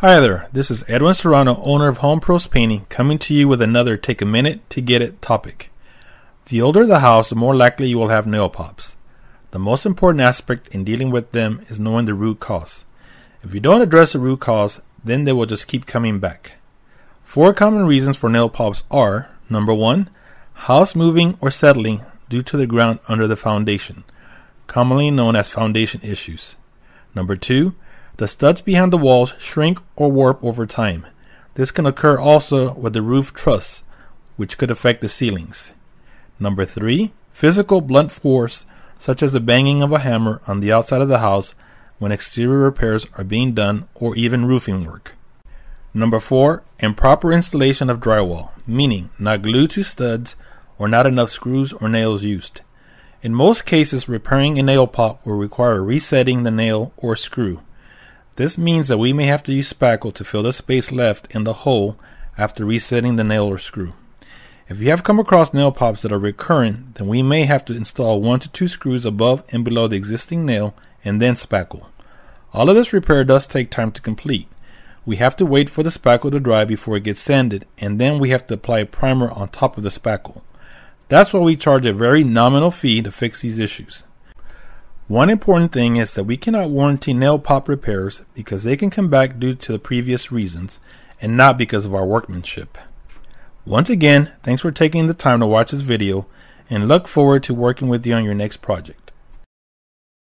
Hi there, this is Edwin Serrano, owner of Home Pros Painting, coming to you with another Take a Minute to Get It topic. The older the house, the more likely you will have nail pops. The most important aspect in dealing with them is knowing the root cause. If you don't address the root cause, then they will just keep coming back. Four common reasons for nail pops are number one, house moving or settling due to the ground under the foundation, commonly known as foundation issues. Number two, the studs behind the walls shrink or warp over time. This can occur also with the roof truss, which could affect the ceilings. Number three, physical blunt force, such as the banging of a hammer on the outside of the house when exterior repairs are being done or even roofing work. Number four, improper installation of drywall, meaning not glued to studs or not enough screws or nails used. In most cases, repairing a nail pop will require resetting the nail or screw. This means that we may have to use spackle to fill the space left in the hole after resetting the nail or screw. If you have come across nail pops that are recurrent, then we may have to install one to two screws above and below the existing nail and then spackle. All of this repair does take time to complete. We have to wait for the spackle to dry before it gets sanded, and then we have to apply a primer on top of the spackle. That's why we charge a very nominal fee to fix these issues. One important thing is that we cannot warranty nail pop repairs because they can come back due to the previous reasons and not because of our workmanship. Once again, thanks for taking the time to watch this video and look forward to working with you on your next project.